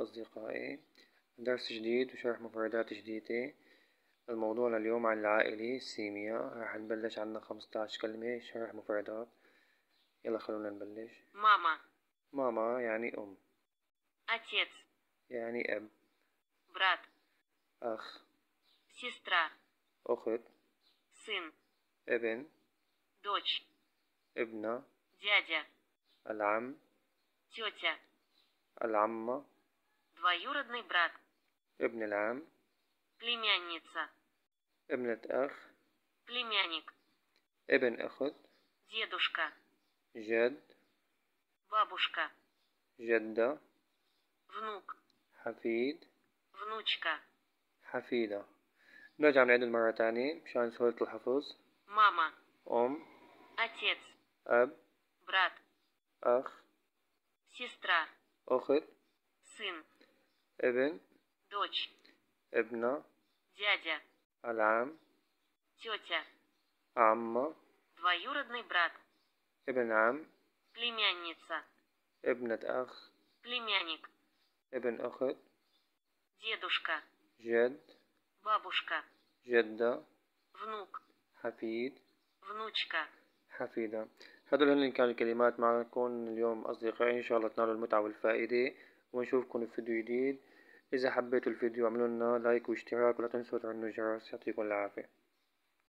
أصدقائي درس جديد وشرح مفردات جديدة الموضوع لليوم عن العائلة السيمية راح نبلش عنا خمسطعش كلمة شرح مفردات يلا خلونا نبلش ماما ماما يعني أم Отец يعني أب брат أخ сестра أخت сын ابن дочь ابنة дядя العم тетя العمة двоюродный брат ابن العم племянница ابنة أخ племянник ابن أخت дедушка جد бабушка جدة внук حفيد внучка حفيدة نرجع نعيد مرة تانية مشان سهولة الحفظ мама أم отец أب брат أخ сестра Охель. сын. Эбен. Дочь. Эбна. Дядя. Алам. Тетя. Амма. Двоюродный брат. Эбнам. Племянница. Эбнат ах. Племянник. Эбн охет. Дедушка. Жед. Бабушка. Жедда. Внук. Хафид. Внучка. Хафида. هدول هن كانوا الكلمات معكم اليوم أصدقائي إن شاء الله تنالوا المتعة والفائدة ونشوفكم في فيديو جديد. إذا حبيتوا الفيديو اعملوا لنا لايك واشتراك ولا تنسوا تفعلوا الجرس يعطيكم العافية.